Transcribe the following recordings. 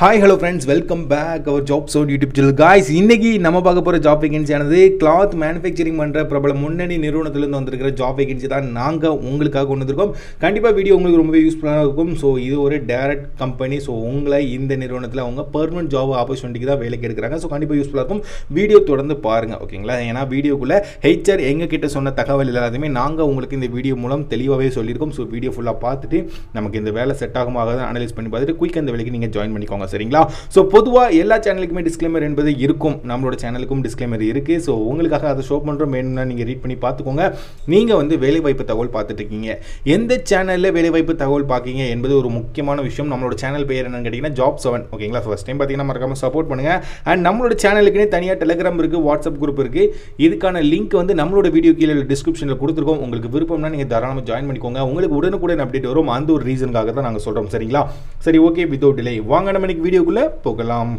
Hi hello friends welcome back our job shot YouTube channel guys இன்றைக்கி நம்ம பார்க்க போகிற ஜாப் வேகன்சி ஆனது கிளாத் மேனுஃபேக்சரிங் பண்ணுற பிரபல முன்னணி நிறுவனத்திலேருந்து வந்திருக்கிற ஜாப் வேகன்சி தான் நாங்கள் உங்களுக்காக கொண்டு வந்திருக்கோம். கண்டிப்பாக வீடியோ உங்களுக்கு ரொம்பவே யூஸ்ஃபுல்லாக இருக்கும். ஸோ இது ஒரு டேரக்ட் கம்பெனி ஸோ உங்களை இந்த நிறுவனத்தில் அவங்க பர்மனன்ட் ஜாப் ஆப்பர்ச்சுனிட்டிக்கு தான் வேலைக்கு எடுக்கிறாங்க. ஸோ கண்டிப்பாக யூஸ்ஃபுல்லாக இருக்கும். வீடியோ தொடர்ந்து பாருங்கள் ஓகேங்களா ஏன்னா வீடியோக்குள்ளே ஹெச்ஆர் எங்கள் கிட்ட சொன்ன தகவல் எல்லாத்தையுமே நாங்கள் உங்களுக்கு இந்த வீடியோ மூலம் தெளிவாகவே சொல்லியிருக்கோம். ஸோ வீடியோ ஃபுல்லாக பார்த்துட்டு நமக்கு இந்த வேலை செட் ஆகுமா அனலைஸ் பண்ணி பார்த்துட்டு குயிக் அந்த வேலைக்கு நீங்கள் ஜாயின் பண்ணிக்கோங்க. சரிங்களா? ஸோ பொதுவாக எல்லா சேனலுக்குமே டிஸ்க்ளைமர் என்பது இருக்கும். நம்மளோட சேனலுக்கும் டிஸ்க்ளைமர் இருக்குது ஸோ உங்களுக்காக அதை ஷோ பண்ணுறோம் வேணும்னா நீங்கள் ரீட் பண்ணி பார்த்துக்கோங்க. நீங்கள் வந்து வேலைவாய்ப்பு தகவல் பார்த்துட்டு இருக்கீங்க. எந்த சேனலில் வேலைவாய்ப்பு தகவல் பார்க்கீங்க என்பது ஒரு முக்கியமான விஷயம். நம்மளோட சேனல் பேர் என்னன்னு கேட்டிங்கன்னா ஜாப் செவன் ஓகேங்களா ஃபஸ்ட் டைம் பார்த்தீங்கன்னா மறக்காமல் சப்போர்ட் பண்ணுங்கள் அண்ட் நம்மளோட சேனலுக்குனே தனியாக டெலிகிராம் இருக்குது வாட்ஸ்அப் குரூப் இருக்குது இதுக்கான லிங்க் வந்து நம்மளோட வீடியோ கீழே டிஸ்கிரிப்ஷனில் கொடுத்துருக்கோம். உங்களுக்கு விருப்பம்னா நீங்கள் தாராளமாக ஜாயின் பண்ணிக்கோங்க. உங்களுக்கு உடனுக்குடன் அப்டேட் வரும். அந்த ஒரு ரீசனுக்காக தான் நாங்கள் சொல்கிறோம் சரிங்களா? சரி ஓகே வித்தவுட் டிலே வாங்க நம்ம இன்னைக்கு வீடியோக்குள்ளே போகலாம்.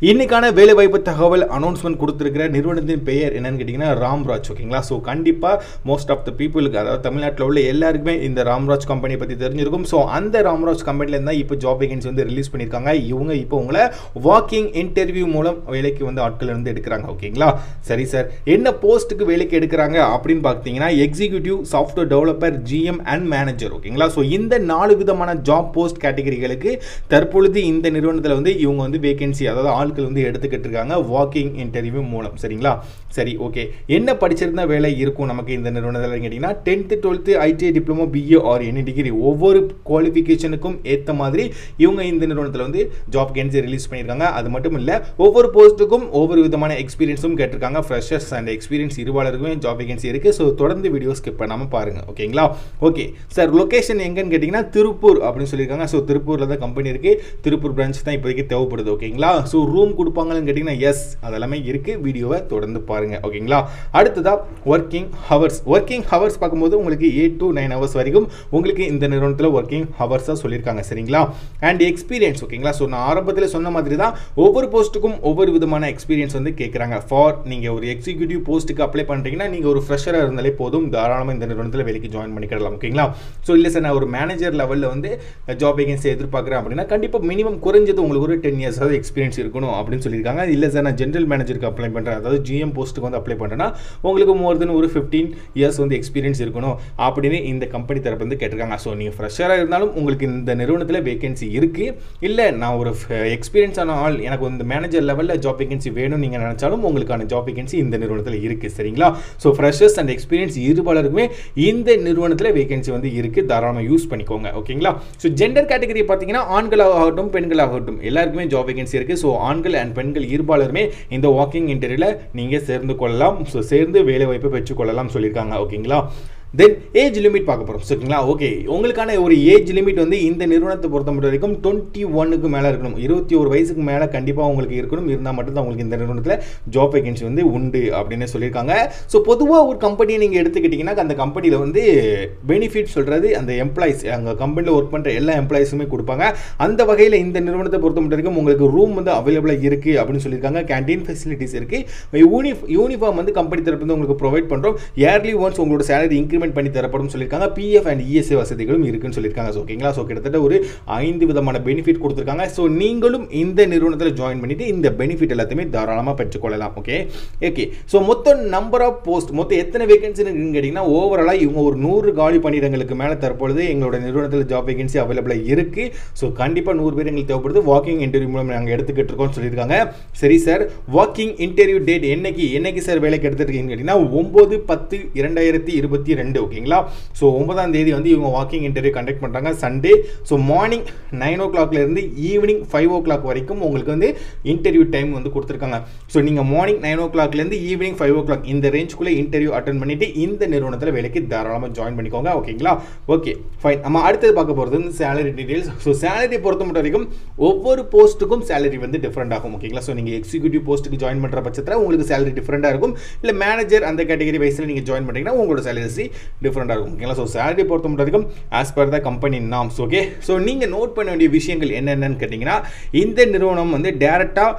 இன்னைக்கான வேலைவாய்ப்பு தகவல் அனௌன்ஸ்மெண்ட் கொடுத்துருக்கிற நிறுவனத்தின் பெயர் என்னன்னு கேட்டிங்கன்னா ராம்ராஜ் ஓகேங்களா ஸோ கண்டிப்பாக மோஸ்ட் ஆஃப் த பீப்புளுக்கு அதாவது தமிழ்நாட்டில் உள்ள எல்லாருக்குமே இந்த ராம்ராஜ் கம்பெனி பற்றி தெரிஞ்சிருக்கும். ஸோ அந்த ராம்ராஜ் கம்பெனிலேருந்து தான் இப்போ ஜாப் வேகன்சி வந்து ரிலீஸ் பண்ணியிருக்காங்க. இவங்க இப்போ உங்களை வாக்கிங் இன்டர்வியூ மூலம் வேலைக்கு வந்து ஆட்கள் வந்து எடுக்கிறாங்க ஓகேங்களா சரி சார் என்ன போஸ்ட்டுக்கு வேலைக்கு எடுக்கிறாங்க அப்படின்னு பார்த்தீங்கன்னா executive software developer GM and manager ஓகேங்களா ஸோ இந்த நாலு விதமான ஜாப் போஸ்ட் கேட்டகரிகளுக்கு தற்பொழுது இந்த நிறுவனத்தில் வந்து இவங்க வந்து வேகன்சி அதாவது ஆட்கள் வந்து எடுத்துக்கிட்டு இருக்காங்க வாக்கிங் இன்டர்வியூ மூலம். சரிங்களா? சரி ஓகே என்ன படிச்சிருந்தா வேலை இருக்கும் நமக்கு இந்த நிறுவனத்தில் கேட்டிங்கன்னா tenth twelfth ITI diploma BA or any degree ஒவ்வொரு குவாலிஃபிகேஷனுக்கும் ஏற்ற மாதிரி இவங்க இந்த நிறுவனத்தில் வந்து ஜாப் கேன்சி ரிலீஸ் பண்ணியிருக்காங்க. அது மட்டும் இல்லை ஒவ்வொரு போஸ்ட்டுக்கும் ஒவ்வொரு விதமான எக்ஸ்பீரியன்ஸும் கேட்டிருக்காங்க. ஃப்ரெஷர்ஸ் அண்ட் எக்ஸ்பீரியன்ஸ் இருவாளருக்குமே ஜாப் வேகன்சி இருக்குது ஸோ தொடர்ந்து வீடியோ ஸ்கிப் பண்ணாமல் பாருங்கள் ஓகேங்களா ஓகே சார் லொக்கேஷன் எங்கன்னு கேட்டிங்கன்னா திருப்பூர் அப்படின்னு சொல்லியிருக்காங்க. ஸோ திருப்பூரில் தான் கம்பெனி இருக்குது திருப்பூர் பிரான்ச் தான் இப்போதைக்கு தேவைப்படுது ஓகேங்களா ஸோ ரூம் கொடுப்பாங்கன்னு கேட்டிங்கன்னா எஸ் அதெல்லாமே இருக்குது வீடியோவை தொடர்ந்து பாருங்கள் ஓகேங்களா? அடுத்ததாக ஒர்க்கிங் ஹவர்ஸ் ஒர்க்கிங் ஹவர்ஸ் பார்க்கும்போது உங்களுக்கு எயிட் டு நைன் ஹவர்ஸ் வரைக்கும் உங்களுக்கு இந்த நிறுவனத்தில் ஒர்க்கிங் ஹவர்ஸாக சொல்லியிருக்காங்க சரிங்களா? அண்ட் எக்ஸ்பீரியன்ஸ் ஓகேங்களா? ஸோ நான் ஆரம்பத்தில் சொன்ன மாதிரி தான் ஒவ்வொரு போஸ்ட்டுக்கும் ஒவ்வொரு விதமான எக்ஸ்பீரியன்ஸ் வந்து கேட்குறாங்க ஃபார் நீங்கள் ஒரு எக்ஸிக்யூட்டிவ் போஸ்ட்டுக்கு அப்ளை பண்ணுறீங்கன்னா நீங்கள் ஒரு ஃப்ரெஷராக இருந்தாலே போதும். தாராளமாக இந்த நிறுவனத்தில் வேலைக்கு ஜாயின் பண்ணிக்கிடலாம் ஓகேங்களா? ஸோ இல்லை சார் நான் ஒரு மேனேஜர் லெவலில் வந்து ஜாப் வேகன்சி எதிர்பார்க்குறேன் அப்படின்னா கண்டிப்பாக மினிமம் குறைஞ்சது உங்களுக்கு ஒரு டென் இயர்ஸாவது எக்ஸ்பீரியன்ஸ் இருக்கணும். அப்படின்னு சொல்லியிருக்காங்க. இல்லை சார் நான் ஜென்ரல் மேனேஜருக்கு அப்ளை பண்ணுறேன் அதாவது ஜிஎம் போஸ்ட்டுக்கு வந்து அப்ளை பண்ணுறேன்னா உங்களுக்கு மோர் தென் ஒரு ஃபிஃப்டீன் இயர்ஸ் வந்து எக்ஸ்பீரியன்ஸ் இருக்கணும் அப்படின்னு இந்த கம்பெனி தரப்பு வந்து கேட்டிருக்காங்க. ஸோ நீங்கள் ஃப்ரெஷராக இருந்தாலும் உங்களுக்கு இந்த நிறுவனத்தில் வேகன்சி இருக்குது இல்லை நான் ஒரு எக்ஸ்பீரியன்ஸான ஆள் எனக்கு இந்த மேனேஜர் லெவலில் ஜாப் வேகன்சி வேணும்னு நீங்கள் நினச்சாலும் உங்களுக்கான ஜாப் வேகன்சி இந்த நிறுவனத்தில் இருக்குது சரிங்களா? ஸோ ஃப்ரெஷர்ஸ் அண்ட் எக்ஸ்பீரியன்ஸ் இருபாலருக்குமே இந்த நிறுவனத்தில் வேகன்சி வந்து இருக்குது தாராளமாக யூஸ் பண்ணிக்கோங்க ஓகேங்களா ஸோ ஜெண்டர் கேட்டகரி பார்த்தீங்கன்னா ஆண்களாகட்டும் பெண்களாகட்டும் எல்லாருக்குமே ஜாப் வேகன்சி இருக்குது ஸோ ஆண்கள் அண்ட் பெண்கள் இருபாலருமே இந்த வாக்கிங் இன்டர்வியூவில் நீங்கள் சேர்ந்து கொள்ளலாம். ஸோ சேர்ந்து வேலை வாய்ப்பு பெற்றுக்கொள்ளலாம் சொல்லியிருக்காங்க. ஓகேங்களா தென் ஏஜ் லிமிட் பார்க்க போகிறோம் சரிங்களா? ஓகே உங்களுக்கான ஒரு ஏஜ் லிமிட் வந்து இந்த நிறுவனத்தை பொறுத்த மட்டும் வரைக்கும் டுவெண்ட்டி ஒன்னுக்கு மேலே இருக்கணும். இருபத்தி ஒரு வயசுக்கு மேலே கண்டிப்பாக உங்களுக்கு இருக்கணும். இருந்தால் மட்டும்தான் உங்களுக்கு இந்த நிறுவனத்தில் ஜாப் வேகன்சி வந்து உண்டு அப்படின்னு சொல்லியிருக்காங்க. ஸோ பொதுவாக ஒரு கம்பெனியை நீங்கள் எடுத்துக்கிட்டிங்கன்னா அந்த கம்பெனியில் வந்து பெனிஃபிட் சொல்கிறது அந்த எம்ப்ளாயிஸ் அங்கே கம்பெனியில் ஒர்க் பண்ணுற எல்லா எம்ப்ளாயிஸுமே கொடுப்பாங்க. அந்த வகையில் இந்த நிறுவனத்தை பொறுத்த மட்டும் வரைக்கும் உங்களுக்கு ரூம் வந்து அவைலபிளாக இருக்குது அப்படின்னு சொல்லியிருக்காங்க. கேன்டீன் ஃபெசிலிட்டிஸ் இருக்குது யூனிஃப் யூனிஃபார்ம் வந்து கம்பெனி தரப்பு வந்து உங்களுக்கு ப்ரொவைட் பண்ணுறோம் இயர்லி ஒன்ஸ் உங்களோட சேலரி இன்க்ரிமெண்ட் இம்ப்ளிமெண்ட் பண்ணி தரப்படும் சொல்லியிருக்காங்க. பிஎஃப் அண்ட் இஎஸ்ஏ வசதிகளும் இருக்குன்னு சொல்லியிருக்காங்க. ஸோ ஓகேங்களா ஸோ கிட்டத்தட்ட ஒரு ஐந்து விதமான பெனிஃபிட் கொடுத்துருக்காங்க. ஸோ நீங்களும் இந்த நிறுவனத்தில் ஜாயின் பண்ணிட்டு இந்த பெனிஃபிட் எல்லாத்தையுமே தாராளமாக பெற்றுக்கொள்ளலாம். ஓகே ஓகே ஸோ மொத்தம் நம்பர் ஆஃப் போஸ்ட் மொத்தம் எத்தனை வேகன்சி கேட்டிங்கன்னா ஓவராலாக இவங்க ஒரு நூறு காலி பணியிடங்களுக்கு மேலே தற்பொழுது எங்களோட நிறுவனத்தில் ஜாப் வேகன்சி அவைலபிளாக இருக்குது ஸோ கண்டிப்பாக நூறு பேர் எங்களுக்கு தேவைப்படுது. வாக்கிங் இன்டர்வியூ மூலம் நாங்கள் எடுத்துக்கிட்டு இருக்கோம்னு சொல்லியிருக்காங்க. சரி சார் வாக்கிங் இன்டர்வியூ டேட் என்னைக்கு என்னைக்கு சார் வேலைக்கு எடுத்துருக்கீங்கன்னு கேட்டிங்கன்னா ஒம்பது பத்து இரண்டாயிரத்தி இருபத்தி ரெண்டு ரெண்டு ஓகேங்களா ஸோ ஒன்பதாம் தேதி வந்து இவங்க வாக்கிங் இன்டர்வியூ கண்டக்ட் பண்ணுறாங்க சண்டே ஸோ மார்னிங் நைன் ஓ கிளாக்லேருந்து ஈவினிங் ஃபைவ் ஓ கிளாக் வரைக்கும் உங்களுக்கு வந்து இன்டர்வியூ டைம் வந்து கொடுத்துருக்காங்க. ஸோ நீங்கள் மார்னிங் நைன் ஓ கிளாக்லேருந்து ஈவினிங் ஃபைவ் ஓ கிளாக் இந்த ரேஞ்சுக்குள்ளே இன்டர்வியூ அட்டன் பண்ணிவிட்டு இந்த நிறுவனத்தில் வேலைக்கு தாராளமாக ஜாயின் பண்ணிக்கோங்க ஓகேங்களா ஓகே ஃபைன் நம்ம அடுத்தது பார்க்க போகிறது வந்து சேலரி டீடைல்ஸ் ஸோ சேலரி பொறுத்த மட்டும் வரைக்கும் ஒவ்வொரு போஸ்ட்டுக்கும் சேலரி வந்து டிஃப்ரெண்ட் ஆகும் ஓகேங்களா ஸோ நீங்கள் எக்ஸிக்யூட்டிவ் போஸ்ட்டுக்கு ஜாயின் பண்ணுற பட்சத்தில் உங்களுக்கு சேலரி டிஃப்ரெண்ட்டாக இருக்கும். இல்லை மேனேஜர் அந்த கேட்டகரி வைஸில் நீங்கள் ஜாயின் பண்ணிங்கன்னா உங்களோட சேலரி டிஃப்ரெண்ட்டாக இருக்கும் ஓகேங்களா ஸோ சேலரி பொறுத்த மட்டும் வரைக்கும் as per the company norms okay so நீங்கள் நோட் பண்ண வேண்டிய விஷயங்கள் என்னென்னு கேட்டிங்கன்னா இந்த நிறுவனம் வந்து டேரெக்டாக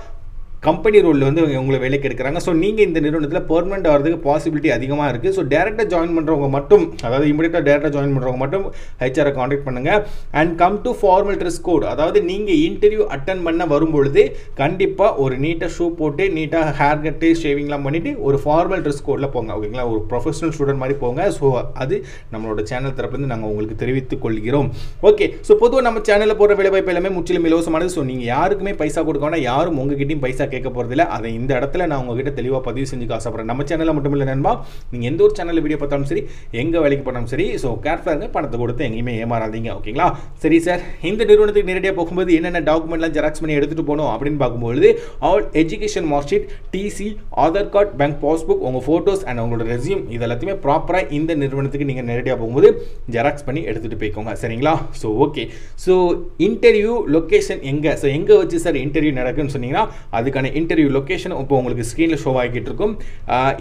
கம்பெனி ரோலில் வந்து இவங்க உங்களை வேலைக்கு எடுக்கிறாங்க. ஸோ நீங்கள் இந்த நிறுவனத்தில் பெர்மனெண்ட் ஆகிறதுக்கு பாசிபிலிட்டி அதிகமாக இருக்குது ஸோ டேரெக்டாக ஜாயின் பண்ணுறவங்க மட்டும் அதாவது இமீடியட்டாக டேரெக்டாக ஜாயின் பண்ணுறவங்க மட்டும் ஹெச்ஆரை காண்டாக்ட் பண்ணுங்கள் and come to formal dress code அதாவது நீங்கள் இன்டர்வியூ அட்டன் பண்ண வரும்பொழுது கண்டிப்பாக ஒரு நீட்டாக ஷூ போட்டு நீட்டாக ஹேர் கட்டு ஷேவிங்லாம் பண்ணிவிட்டு ஒரு ஃபார்மல் ட்ரெஸ் கோடில் போங்க. ஓகேங்களா ஒரு ப்ரொஃபஷனல் ஸ்டூடெண்ட் மாதிரி போங்க. ஸோ அது நம்மளோட சேனல் தரப்புலேருந்து நாங்கள் உங்களுக்கு தெரிவித்துக் கொள்கிறோம். ஓகே ஸோ பொதுவாக நம்ம சேனலில் போடுற வேலைவாய்ப்பு எல்லாமே முற்றிலும் இலவசமானது. ஸோ நீங்கள் யாருக்குமே பைசா கொடுக்காம யாரும் உங்ககிட்டயும் பைசா கேட்க போகிறதில்ல அதை இந்த இடத்துல நான் உங்ககிட்ட தெளிவாக பதிவு செஞ்சுக்க ஆசைப்பட்றேன் நம்ம சேனலில் மட்டும் இல்லை நண்பா நீங்கள் எந்த ஒரு சேனலில் வீடியோ பார்த்தாலும் சரி எங்கே வேலைக்கு போனாலும் சரி ஸோ கேர்ஃபுல்லாக இருங்க. பணத்தை கொடுத்து எங்கேயுமே ஏமாறாதீங்க ஓகேங்களா சரி சார் இந்த நிறுவனத்துக்கு நேரடியாக போகும்போது என்னென்ன டாக்குமெண்ட்லாம் ஜெராக்ஸ் பண்ணி எடுத்துகிட்டு போகணும் அப்படின்னு பார்க்கும்பொழுது all education mark sheet TC Aadhaar card bank passbook உங்கள் ஃபோட்டோஸ் அண்ட் உங்களோட ரெசியூம் இது எல்லாத்தையுமே ப்ராப்பராக இந்த நிறுவனத்துக்கு நீங்கள் நேரடியாக போகும்போது ஜெராக்ஸ் பண்ணி எடுத்துகிட்டு போய்க்கோங்க சரிங்களா? So okay so interview location எங்கே? ஸோ எங்கே வச்சு சார் இன்டர்வியூ நடக்குன்னு சொன்னீங்கன்னா அதுக்கு இதுக்கான இன்டர்வியூ லொக்கேஷன் இப்போ உங்களுக்கு ஸ்க்ரீனில் ஷோ ஆகிட்டு இருக்கும்.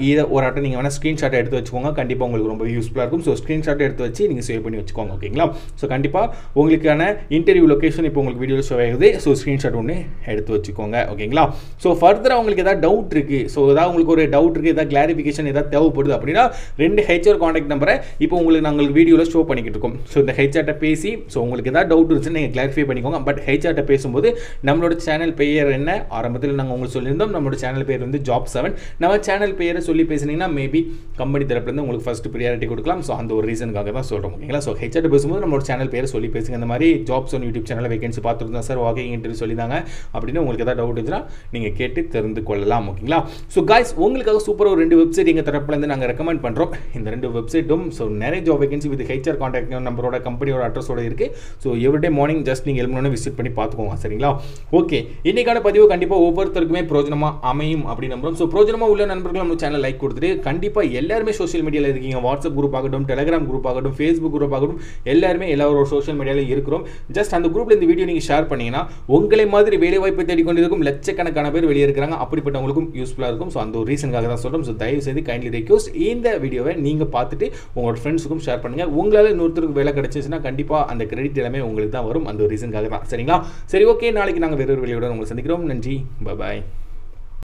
இதை ஒரு ஆட்டம் நீங்கள் வேணால் ஸ்க்ரீன்ஷாட் எடுத்து வச்சுக்கோங்க. கண்டிப்பாக உங்களுக்கு ரொம்ப யூஸ்ஃபுல்லாக இருக்கும். ஸோ ஸ்க்ரீன்ஷாட் எடுத்து வச்சு நீங்கள் சேவ் பண்ணி வச்சுக்கோங்க ஓகேங்களா ஸோ கண்டிப்பாக உங்களுக்கான இன்டர்வியூ லொக்கேஷன் இப்போ உங்களுக்கு வீடியோவில் ஷோ ஆகுது. ஸோ ஸ்க்ரீன்ஷாட் ஒன்று எடுத்து வச்சுக்கோங்க ஓகேங்களா ஸோ ஃபர்தராக உங்களுக்கு எதாவது டவுட் இருக்குது ஸோ ஏதாவது உங்களுக்கு ஒரு டவுட் இருக்குது ஏதாவது கிளாரிஃபிகேஷன் ஏதாவது தேவைப்படுது அப்படின்னா ரெண்டு ஹெச்ஆர் காண்டாக்ட் நம்பரை இப்போ உங்களுக்கு நாங்கள் வீடியோவில் ஷோ பண்ணிக்கிட்டு இருக்கோம். ஸோ இந்த ஹெச்ஆர்ட்ட பேசி ஸோ உங்களுக்கு ஏதாவது டவுட் இருந்துச்சுன்னு நீங்கள் கிளாரிஃபை பண்ணிக்கோங்க. பட் ஹெச்ஆர்ட்ட பேசும்போது நம்மளோட சேனல் பெயர் என்ன? ஆரம்பத்தில் நாங்கள் உங்களுக்கு சொல்லியிருந்தோம். நம்மளோட சேனல் பேர் வந்து ஜாப் செவன் நம்ம சேனல் பேரை சொல்லி பேசுனீங்கன்னா மேபி கம்பெனி தரப்புலேருந்து உங்களுக்கு ஃபஸ்ட்டு ப்ரியாரிட்டி கொடுக்கலாம். ஸோ அந்த ஒரு ரீசனுக்காக தான் சொல்கிறோம் ஓகேங்களா ஸோ ஹெச்ஆர்ட்ட பேசும்போது நம்மளோட சேனல் பேரை சொல்லி பேசுங்க. இந்த மாதிரி ஜாப்ஸ் ஒன் யூடியூப் சேனலில் வேகன்சி பார்த்துருந்தோம் சார் வாக்கிங் இன்டர்வியூ சொல்லியிருந்தாங்க. அப்படின்னு உங்களுக்கு ஏதாவது டவுட் இருந்துச்சுன்னா நீங்கள் கேட்டு தெரிந்து கொள்ளலாம். ஓகேங்களா ஸோ காய்ஸ் உங்களுக்காக சூப்பராக ஒரு ரெண்டு வெப்சைட் எங்கள் தரப்புலேருந்து நாங்கள் ரெக்கமெண்ட் பண்ணுறோம் இந்த ரெண்டு வெப்சைட்டும் ஸோ நிறைய job vacancy with HR contact நம்பரோட கம்பெனியோட அட்ரஸோட இருக்குது ஸோ எவ்ரிடே மார்னிங் ஜஸ்ட் நீங்கள் எழுமணும் விசிட் பண்ணி பார்த்துக்கோங்க. சரிங்களா? ஓகே இன்னைக்கான பதிவு கண்டிப்பாக ஒவ்வொருத்தருக்குமே பிரோஜனமாக அமையும் அப்படி நம்புறோம். ஸோ பிரோஜனமாக உள்ள நண்பர்கள் நம்ம சேனல் லைக் கொடுத்துட்டு கண்டிப்பாக எல்லாருமே சோஷியல் மீடியாவில் இருக்கீங்க. வாட்ஸ்அப் குரூப் ஆகட்டும் டெலிகிராம் குரூப் ஆகட்டும் ஃபேஸ்புக் குரூப் ஆகட்டும் எல்லாருமே எல்லாரோட சோஷியல் மீடியாவில் இருக்கிறோம். ஜஸ்ட் அந்த குரூப்பில் இந்த வீடியோ நீங்கள் ஷேர் பண்ணீங்கன்னா உங்களை மாதிரி வேலை வாய்ப்பை தேடிக்கொண்டிருக்கும் லட்சக்கணக்கான பேர் வெளியே இருக்கிறாங்க. அப்படிப்பட்டவங்களுக்கும் யூஸ்ஃபுல்லாக இருக்கும். ஸோ அந்த ஒரு ரீசனுக்காக தான் சொல்கிறோம் ஸோ தயவு செய்து கைண்ட்லி ரெக்யூஸ்ட் இந்த வீடியோவை நீங்கள் பார்த்துட்டு உங்களோட ஃப்ரெண்ட்ஸுக்கும் ஷேர் பண்ணுங்கள் உங்களால் இன்னொருத்தருக்கு வேலை கிடைச்சிச்சுன்னா கண்டிப்பாக அந்த கிரெடிட் எல்லாமே உங்களுக்கு தான் வரும். அந்த ஒரு ரீசனுக்காக தான். சரிங்களா? சரி ஓகே நாளைக்கு நாங்கள் வேறொரு வெளியோட உங்களை சந்திக்கிறோம். நன்றி. பாய் Bye.